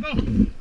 go.